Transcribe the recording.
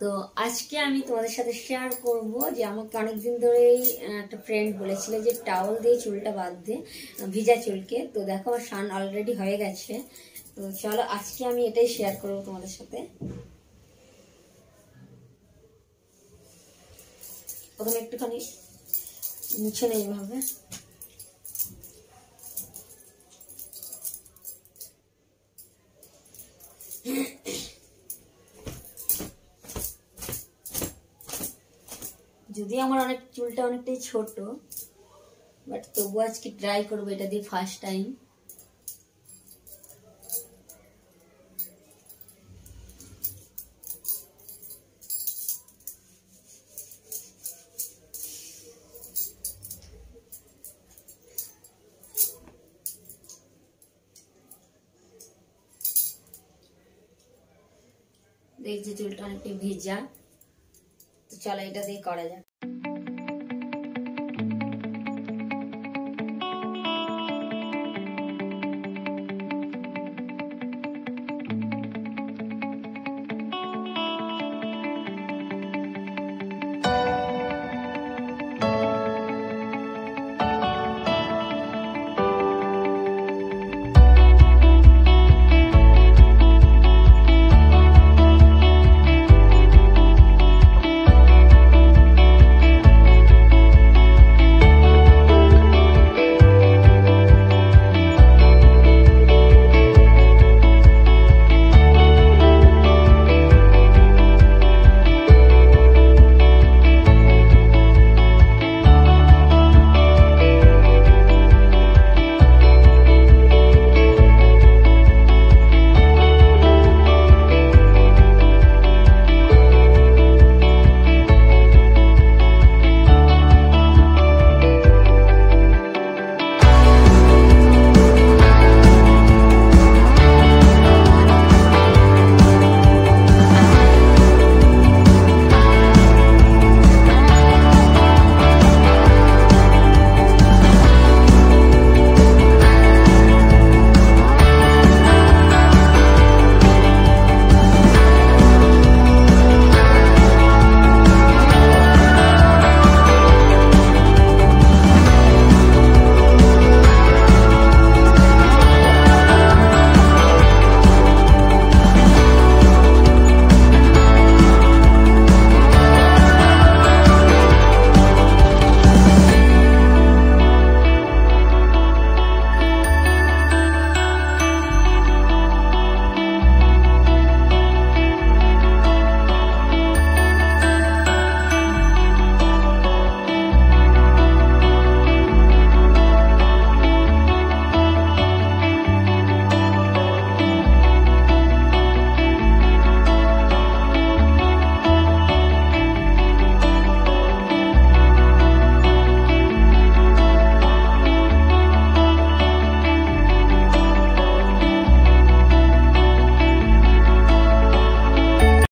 তো আজকে আমি তোমাদের সাথে শেয়ার করব যে আমাকে অনেকদিন ধরেই একটা ফ্রেন্ড বলেছিল যে টাওয়াল দিয়ে চুলটা বাদ দে ভিজা চুলকে। তো দেখো, আমার সান অলরেডি হয়ে গেছে। তো চলো, আজকে আমি এটাই শেয়ার করব তোমাদের সাথে। প্রথমে একটুখানি মুছে নেই এইভাবে যদি আমার অনেক চুলটা অনেকটাই ছোট বাট তবু আজকে ট্রাই করব এটা দিয়ে ফার্স্ট টাইম দেখছি চুলটা অনেকটাই ভেজা। চলো এটা দিয়ে করা যাক।